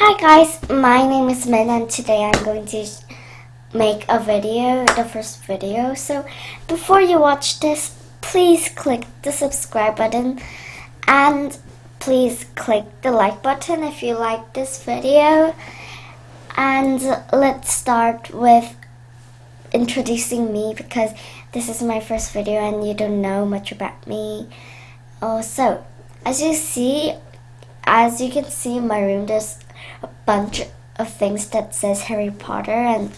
Hi guys, my name is Min and today I'm going to make a video, the first video. So before you watch this, please click the subscribe button and please click the like button if you like this video. And let's start with introducing me because this is my first video and you don't know much about me. Oh, so as you see, as you can see in my room, there's a bunch of things that says Harry Potter, and,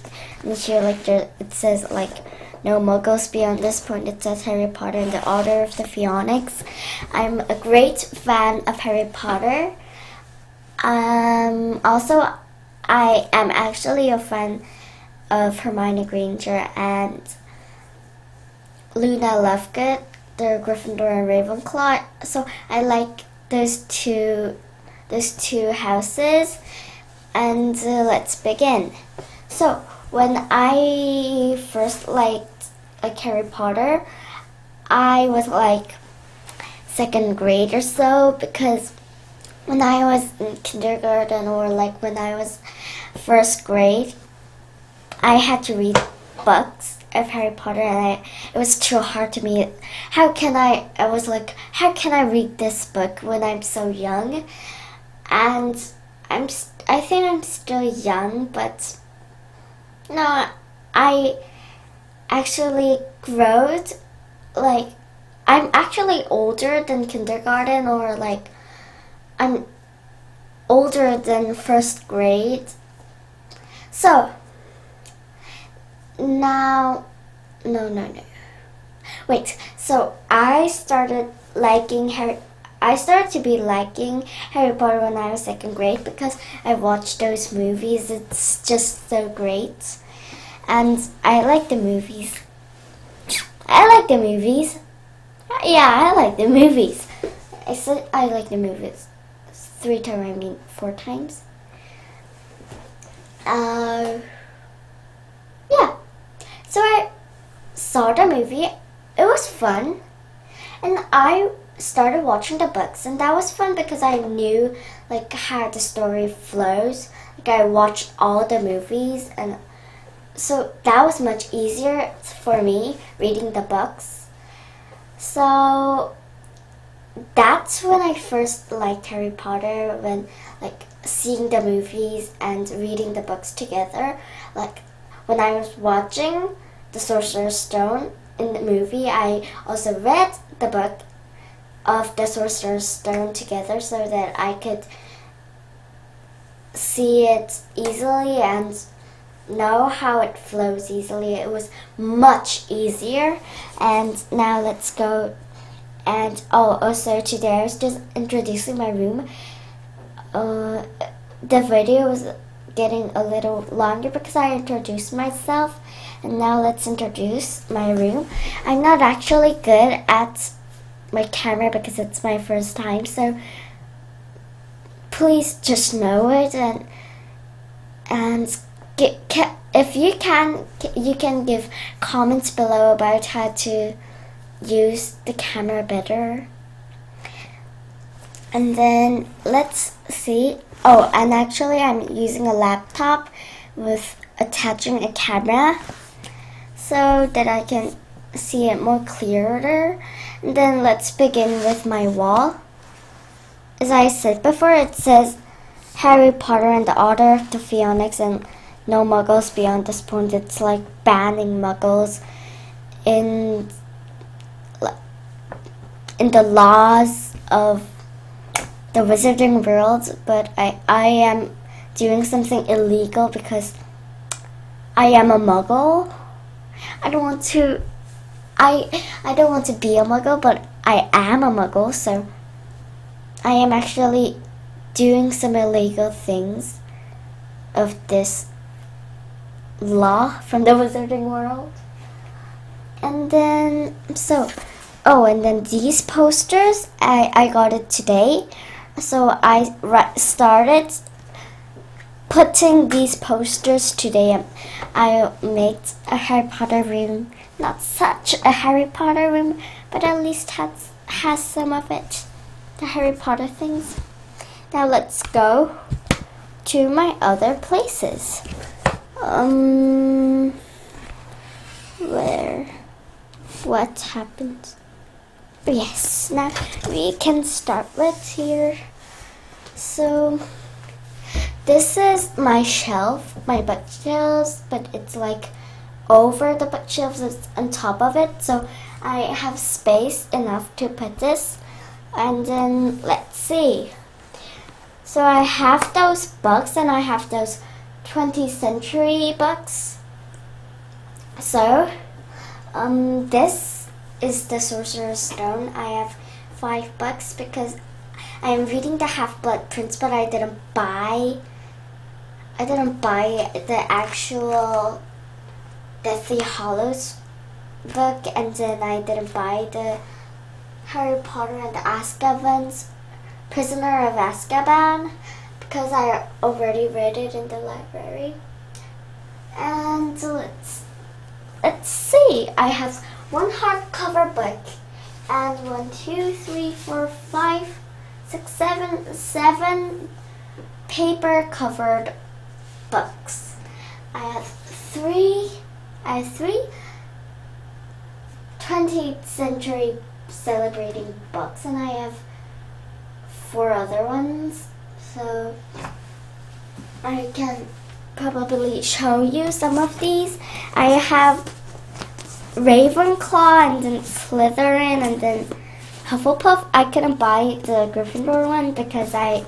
here like there, it says like no muggles beyond this point. It says Harry Potter and the Order of the Phoenix. I'm a great fan of Harry Potter. Um, also, I am actually a fan of Hermione Granger and Luna Lovegood, the Gryffindor and Ravenclaw. So I like those two, those two houses, and uh, let's begin. So when I first liked like Harry Potter, I was like second grade or so because when I was in kindergarten or like when I was first grade, I had to read books of Harry Potter and I, it was too hard to me. How can I, I was like, how can I read this book when I'm so young? And I'm, I think I'm still young, but no, I actually growed, like, I'm actually older than kindergarten or like, I'm older than first grade. So, now, no, no, no. Wait, so I started liking Harry. I started to be liking Harry Potter when I was second grade because I watched those movies. It's just so great. And I like the movies. I like the movies. Yeah, I like the movies. I said I like the movies. Three times, I mean four times. Uh, yeah. So I saw the movie. It was fun. And I started watching the books and that was fun because I knew like how the story flows. Like I watched all the movies and so that was much easier for me reading the books. So that's when I first liked Harry Potter when like seeing the movies and reading the books together. Like when I was watching The Sorcerer's Stone in the movie, I also read the book of The Sorcerer's Stone together so that I could see it easily and know how it flows easily. It was much easier. And now let's go. And oh, also today I was just introducing my room. Uh, the video was getting a little longer because I introduced myself. And now let's introduce my room. I'm not actually good at my camera because it's my first time, so please just know it and and get, if you can you can give comments below about how to use the camera better. And then let's see. Oh, and actually I'm using a laptop with attaching a camera so that I can see it more clearer. Then let's begin with my wall. As I said before, it says Harry Potter and the Order of the Phoenix and no muggles beyond this point. It's like banning muggles in in the laws of the wizarding world, but I, I am doing something illegal because I am a muggle. I don't want to I I don't want to be a muggle, but I am a muggle, so I am actually doing some illegal things of this law from the wizarding world. And then so oh and then these posters I, I got it today so I started putting these posters today. I made a Harry Potter room. Not such a Harry Potter room, but at least has, has some of it. The Harry Potter things. Now let's go to my other places. Um, where? What happened? Yes, now we can start with here. So, this is my shelf, my bookshelves, but it's like over the bookshelves, it's on top of it. So, I have space enough to put this. And then, let's see. So, I have those books and I have those 20th century books. So, um, this is the Sorcerer's Stone. I have five books because I am reading the Half Blood Prince, but I didn't buy. I didn't buy the actual Deathly Hallows book, and then I didn't buy the Harry Potter and the Azkaban's Prisoner of Azkaban because I already read it in the library. And let's let's see. I have one hardcover book and one, two, three, four, five, six, seven, seven paper covered books. I have three I have three 20th century celebrating books and I have four other ones so I can probably show you some of these. I have Ravenclaw and then Slytherin and then Hufflepuff. I couldn't buy the Gryffindor one because I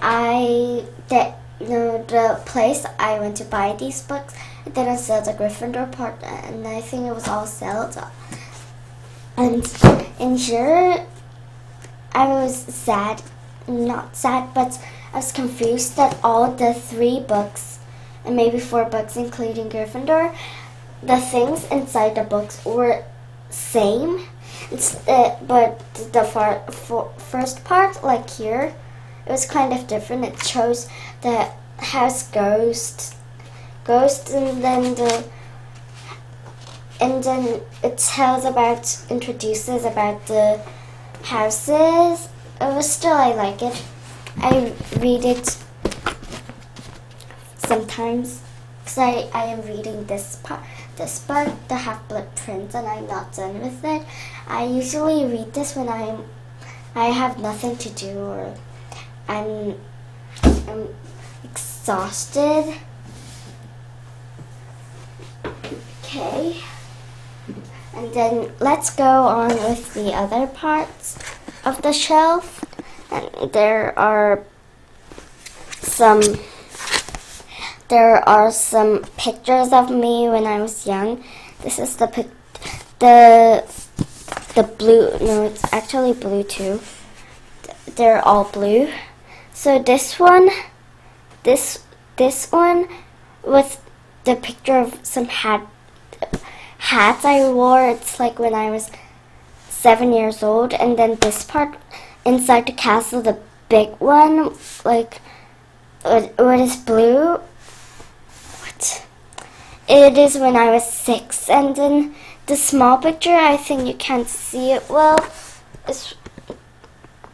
I you know the place I went to buy these books it didn't sell the Gryffindor part and I think it was all sold. And in here I was sad not sad, but I was confused that all the three books, and maybe four books, including Gryffindor, the things inside the books were same. Uh, but the far, first part, like here, it was kind of different. It shows the house ghost, ghost, and then the and then it tells about introduces about the houses uh, still, I like it. I read it sometimes because I, I am reading this part, this part, The Half Blood Prince, and I'm not done with it. I usually read this when I'm I have nothing to do or I'm, I'm exhausted. Okay. And then let's go on with the other parts of the shelf and there are some there are some pictures of me when I was young. This is the pic the the blue no it's actually blue too. They're all blue. So this one this this one with the picture of some hat hats I wore. It's like when I was seven years old, and then this part inside the castle, the big one, like what is blue. What? It is when I was six, and then the small picture, I think you can't see it well, is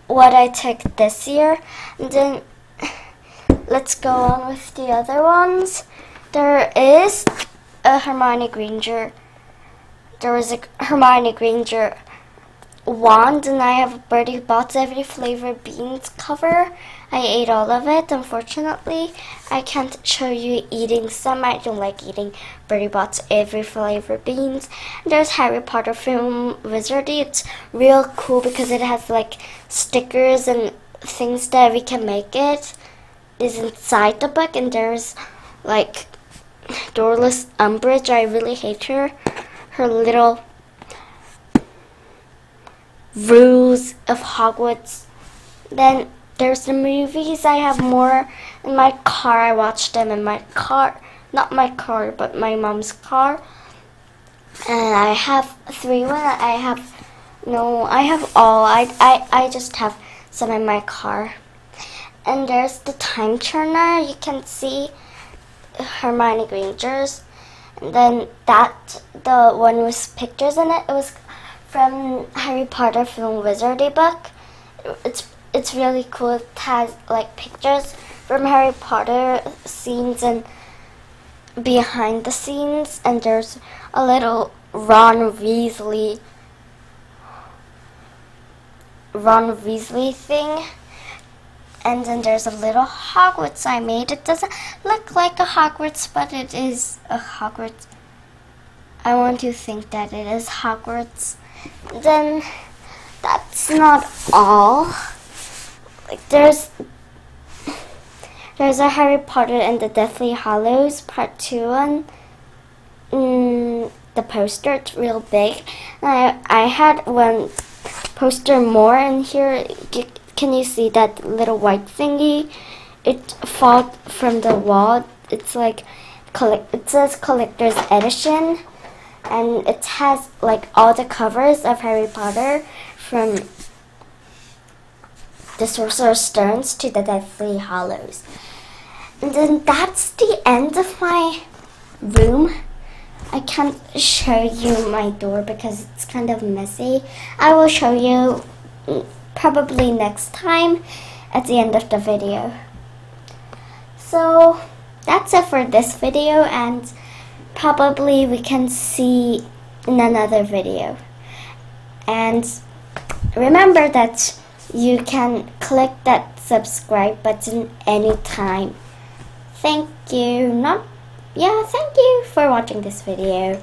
what I took this year. And then let's go on with the other ones. There is a Hermione Granger. There was a Hermione Granger wand and I have a Bertie Bott's Every Flavor Beans cover. I ate all of it, unfortunately. I can't show you eating some. I don't like eating Bertie Bott's Every Flavor Beans. There's Harry Potter Film Wizardry. It's real cool because it has like stickers and things that we can make it is inside the book and there's like Dolores Umbridge. I really hate her. Her little rules of Hogwarts. Then there's the movies. I have more in my car. I watch them in my car. Not my car, but my mom's car. And I have three one. I have no, I have all. I, I, I just have some in my car. And there's the time turner. You can see Hermione Granger's. And then that, the one with pictures in it, it was from Harry Potter film Wizardry book. It's it's really cool. It has like pictures from Harry Potter scenes and behind the scenes, and there's a little Ron Weasley Ron Weasley thing. And then there's a little Hogwarts I made. It doesn't look like a Hogwarts, but it is a Hogwarts. I want to think that it is Hogwarts. Then that's not all. Like there's there's a Harry Potter and the Deathly Hallows Part Two and mm, the poster. It's real big. I I had one poster more in here. Can you see that little white thingy? It fall from the wall. It's like it says collector's edition and it has like all the covers of Harry Potter from the Sorcerer's Stones to the Deathly Hallows. And then that's the end of my room. I can't show you my door because it's kind of messy. I will show you mm, probably next time at the end of the video. So that's it for this video and probably we can see in another video. And remember that you can click that subscribe button anytime. Thank you. Not yeah, thank you for watching this video.